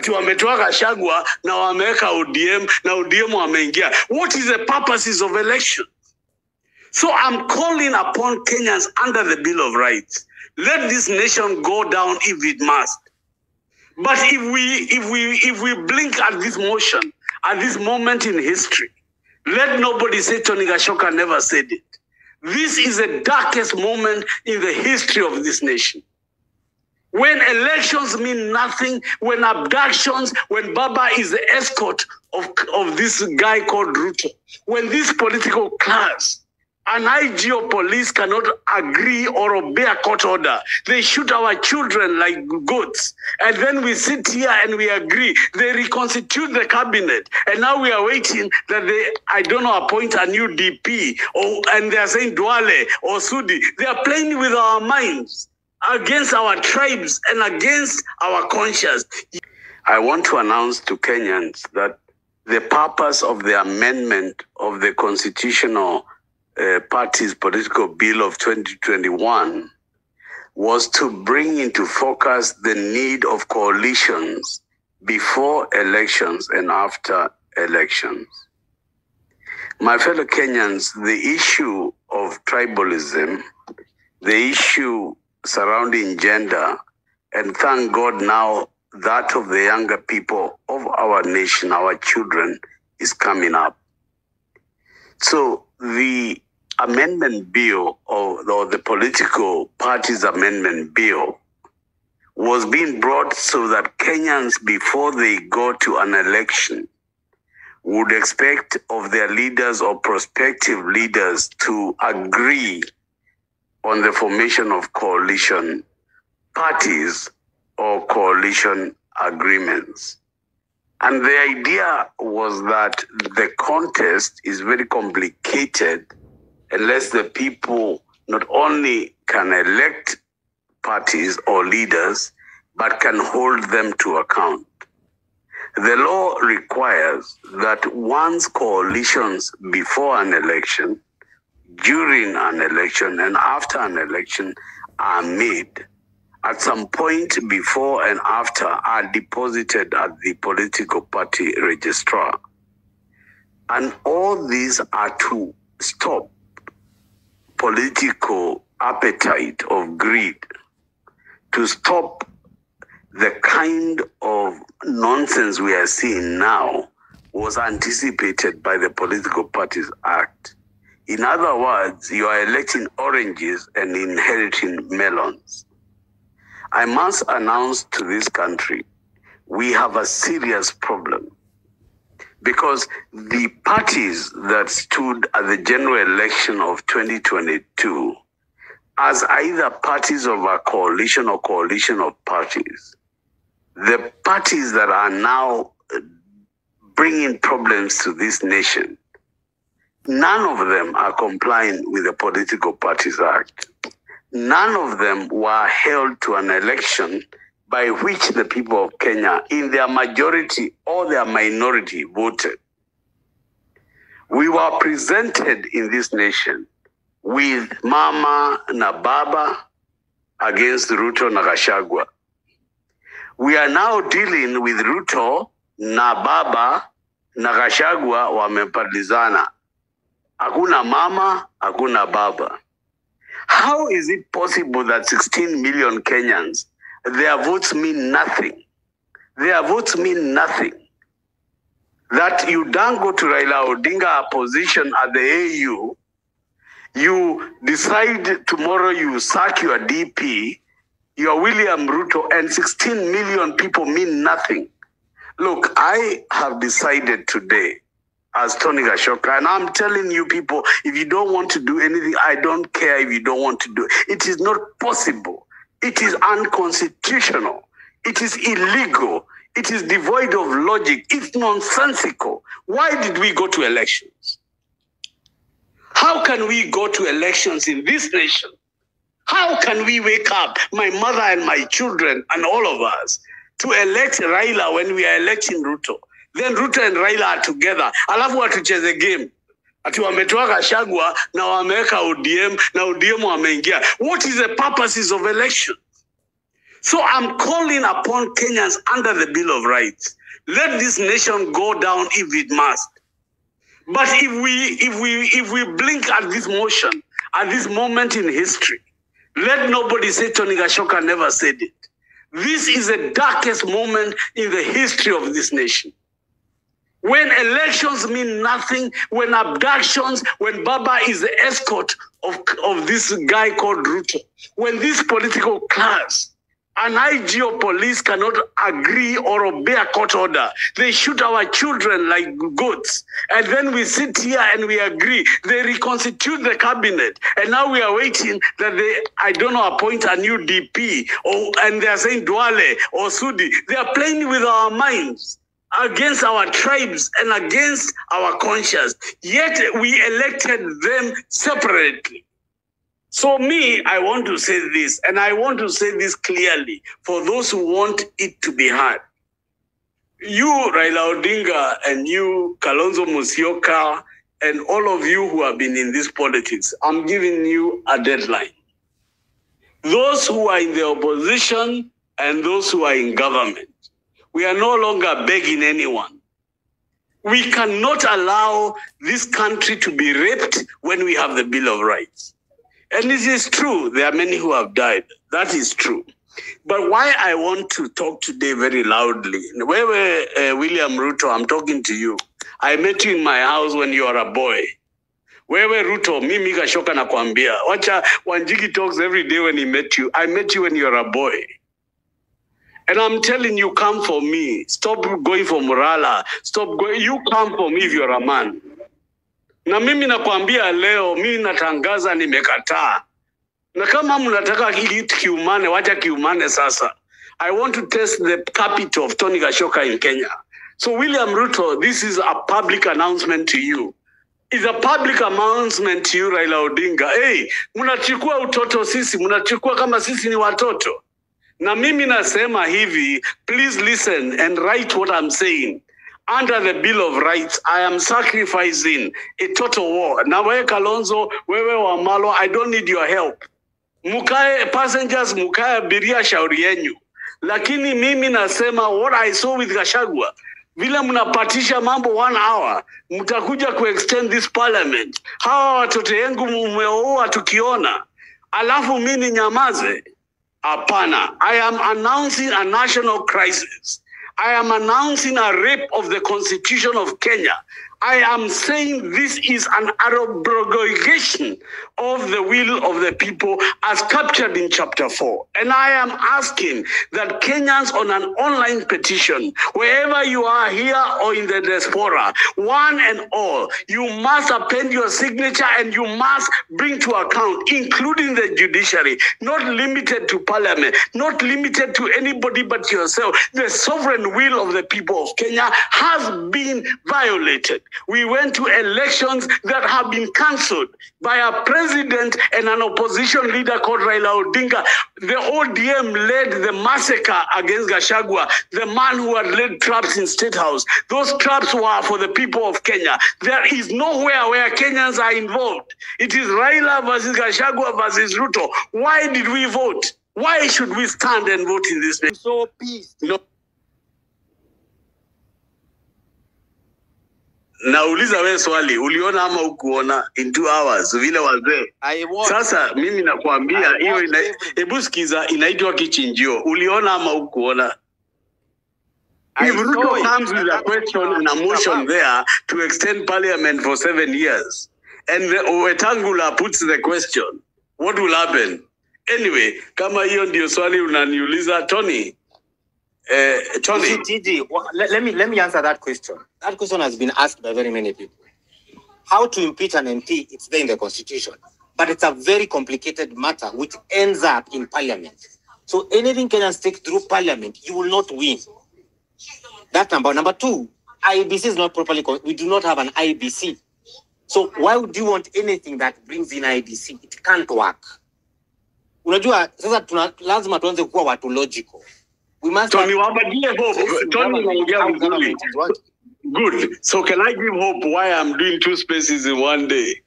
ati wametoa Gachagua na wameweka ODM na ODM wameingia. What is the purposes of election? So I'm calling upon Kenyans under the Bill of Rights. Let this nation go down if it must. But if we if we if we blink at this motion, at this moment in history, let nobody say Tony Gachoka never said it. This is the darkest moment in the history of this nation. When elections mean nothing, when abductions, when Baba is the escort of, of this guy called Ruto, when this political class, an IG of police cannot agree or obey a court order, they shoot our children like goats. And then we sit here and we agree. They reconstitute the cabinet. And now we are waiting that they, I don't know, appoint a new DP. Or, and they are saying Duale or Sudi. They are playing with our minds against our tribes and against our conscience. I want to announce to Kenyans that the purpose of the amendment of the constitutional uh, party's political bill of 2021 was to bring into focus the need of coalitions before elections and after elections. My fellow Kenyans, the issue of tribalism, the issue surrounding gender, and thank God now that of the younger people of our nation, our children, is coming up. So the amendment bill or, or the political parties amendment bill was being brought so that Kenyans, before they go to an election, would expect of their leaders or prospective leaders to agree on the formation of coalition parties or coalition agreements. And the idea was that the contest is very complicated unless the people not only can elect parties or leaders, but can hold them to account. The law requires that once coalitions before an election, during an election, and after an election are made, at some point before and after are deposited at the political party registrar. And all these are to stop political appetite of greed, to stop the kind of nonsense we are seeing now was anticipated by the Political Parties Act. In other words, you are electing oranges and inheriting melons. I must announce to this country we have a serious problem because the parties that stood at the general election of 2022 as either parties of a coalition or coalition of parties, the parties that are now bringing problems to this nation, none of them are complying with the Political Parties Act none of them were held to an election by which the people of Kenya, in their majority or their minority, voted. We were presented in this nation with Mama na Baba against Ruto na Gachagua. We are now dealing with Ruto na Baba na Gachagua wamepalizana. Hakuna mama, hakuna baba. How is it possible that 16 million Kenyans, their votes mean nothing? Their votes mean nothing. That you don't go to Raila Odinga opposition at the AU, you decide tomorrow you sack your DP, your William Ruto, and 16 million people mean nothing. Look, I have decided today as Tony Gachoka. And I'm telling you people, if you don't want to do anything, I don't care if you don't want to do it. It is not possible. It is unconstitutional. It is illegal. It is devoid of logic. It's nonsensical. Why did we go to elections? How can we go to elections in this nation? How can we wake up, my mother and my children and all of us, to elect Raila when we are electing Ruto? Then Ruto and Raila are together, alafu watucheze game ati wametoa Gachagua na wameweka ODM na ODM wameingia. What is the purposes of election? So I'm calling upon Kenyans under the Bill of Rights. Let this nation go down if it must. But if we if we if we blink at this motion, at this moment in history, let nobody say Tony Gachoka never said it. This is the darkest moment in the history of this nation. When elections mean nothing, when abductions, when Baba is the escort of, of this guy called Ruto, when this political class, an IG of police cannot agree or obey a court order. They shoot our children like goats. And then we sit here and we agree. They reconstitute the cabinet. And now we are waiting that they, I don't know, appoint a new DP. Or, and they are saying Duale or Sudi. They are playing with our minds against our tribes and against our conscience. Yet we elected them separately. So, me, I want to say this, and I want to say this clearly for those who want it to be heard. You, Raila Odinga, and you, Kalonzo Musyoka, and all of you who have been in this politics, I'm giving you a deadline. Those who are in the opposition and those who are in government, we are no longer begging anyone. We cannot allow this country to be raped when we have the Bill of Rights. And it is true, there are many who have died. That is true. But why I want to talk today very loudly, where uh, William Ruto, I'm talking to you. I met you in my house when you were a boy. Where Wewe Ruto, mimi Gachoka nakwambia. Wacha Wanjiki talks every day when he met you. I met you when you were a boy. And I'm telling you, come for me. Stop going for Murala. Stop going. You come for me if you're a man. Na mimi nakwambia leo, mimi natangaza nimekataa. Na kama mnataka hili kiumane, wacha kiumane sasa. I want to test the capital of Tony Gashoka in Kenya. So William Ruto, this is a public announcement to you. It's a public announcement to you, Raila Odinga. Hey, mnachukua utoto sisi, mnachukua kama sisi ni watoto. Na mimi nasema hivi, please listen and write what I'm saying. Under the Bill of Rights, I am sacrificing a total war. Na wewe Kalonzo, wewe Wamalo, I don't need your help. Mukae passengers, mukae abiria, shauri yenyu. Lakini mimi nasema what I saw with Gashagwa, vile mnapatisha mambo one hour, mtakuja kuextend this parliament. Hawa watoto yengu mumeoa tukiona, alafu mimi nyamaze. Hapana, I am announcing a national crisis. I am announcing a rape of the Constitution of Kenya. I am saying this is an abrogation of the will of the people as captured in chapter 4. And I am asking that Kenyans on an online petition, wherever you are here or in the diaspora, one and all, you must append your signature and you must bring to account, including the judiciary, not limited to parliament, not limited to anybody but yourself. The sovereign will of the people of Kenya has been violated. We went to elections that have been cancelled by a president and an opposition leader called Raila Odinga. The ODM led the massacre against Gachagua, the man who had led traps in State House. Those traps were for the people of Kenya. There is nowhere where Kenyans are involved. It is Raila versus Gachagua versus Ruto. Why did we vote? Why should we stand and vote in this? so pissed. No. Nauliza wewe swali, uliona ama ukuona in two hours vile wazee Sasa mimi nakwambia hiyo ina, hebu sikiza inaitwa kichinjio. Uliona ama ukuona? If Ruto comes with a question and a motion there to extend parliament for seven years, and Wetangula puts the question, what will happen? Anyway, kama hiyo ndio swali unaniuliza Tony, Uh, you Tony, wha- let, let me let me answer that question. That question has been asked by very many people. How to impeach an MP? It's there in the constitution, but it's a very complicated matter which ends up in parliament. So anything Kenyans stick through parliament, you will not win. That number. Number two, IBC is not properly. Con- we do not have an IBC. So why would you want anything that brings in IBC? It can't work. Unajua sasa tuna, lazima tuanze kuwa watu logical. We must Tony wapatie hope. Tony government, naongea vizuri. government is working. Good. So can I give hope why I'm doing two spaces in one day?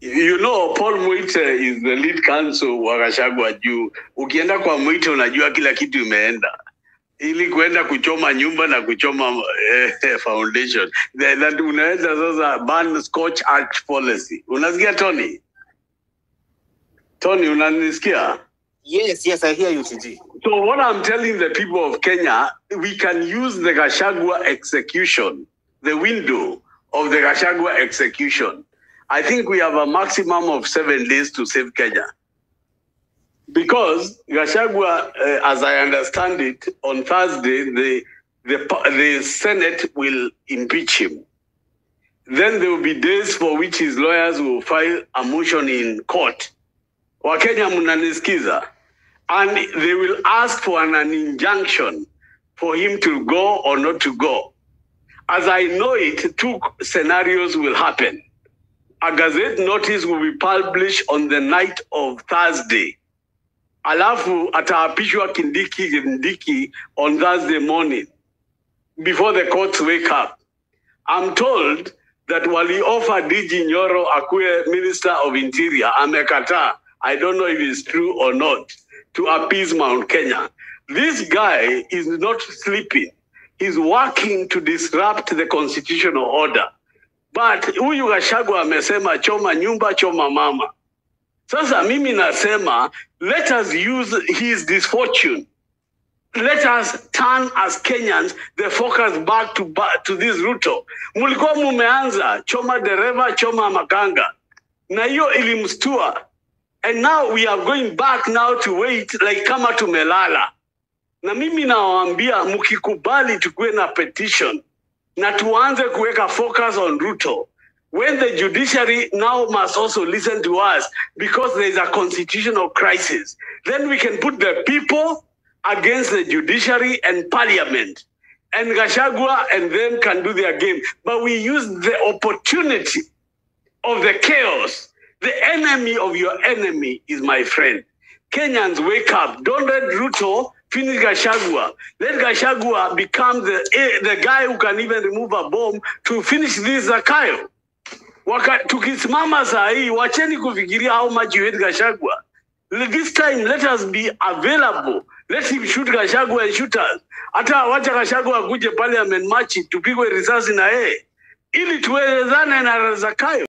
You know, Paul Mwite is the lead counsel wa Gachagua juu. Ukienda kwa Mwite unajua kila kitu imeenda ili kuenda kuchoma nyumba na kuchoma eh, foundation. That unaweza sasa ban Scotch Act policy. Unasikia Tony? Tony, unanisikia? Yes, yes, I hear you, TG. So what I'm telling the people of Kenya, we can use the Gachagua execution, the window of the Gachagua execution. I think we have a maximum of seven days to save Kenya. Because Gachagua, uh, as I understand it, on Thursday, the, the, the Senate will impeach him. Then there will be days for which his lawyers will file a motion in court. Wakenya mnanisikiza? and they will ask for an, injunction for him to go or not to go. As I know it, two scenarios will happen. A gazette notice will be published on the night of Thursday. Alafu ataapishwa Kindiki Kindiki on Thursday morning before the courts wake up. I'm told that wali offer DG Nyoro akuwe Minister of Interior amekataa. I don't know if it's true or not to appease Mount Kenya. This guy is not sleeping. He's working to disrupt the constitutional order. But huyu Gachagua amesema choma nyumba, choma mama. Sasa mimi nasema let us use his misfortune let us turn as Kenyans the focus back to back to this Ruto. Mlikuwa mumeanza choma dereva, choma makanga, na hiyo ilimstua, and now we are going back now to wait like kama tumelala. Na mimi nawaambia mkikubali tukuwe na petition na tuanze kuweka focus on Ruto. When the judiciary now must also listen to us because there is a constitutional crisis, then we can put the people against the judiciary and parliament. And Gachagua and them can do their game. But we use the opportunity of the chaos. The enemy of your enemy is my friend. Kenyans, wake up. Don't let Ruto finish Gachagua. Let Gachagua become the, the guy who can even remove a bomb to finish this Zakayo. Waka, tukisimama saa hii, wacheni kufikiria how much you hate Gachagua. This time, let us be available. Let him shoot Gachagua and shoot us. Hata wacha Gachagua akuje parliament machi, tupigwe risasi na yeye ili tuwezane na Zakayo.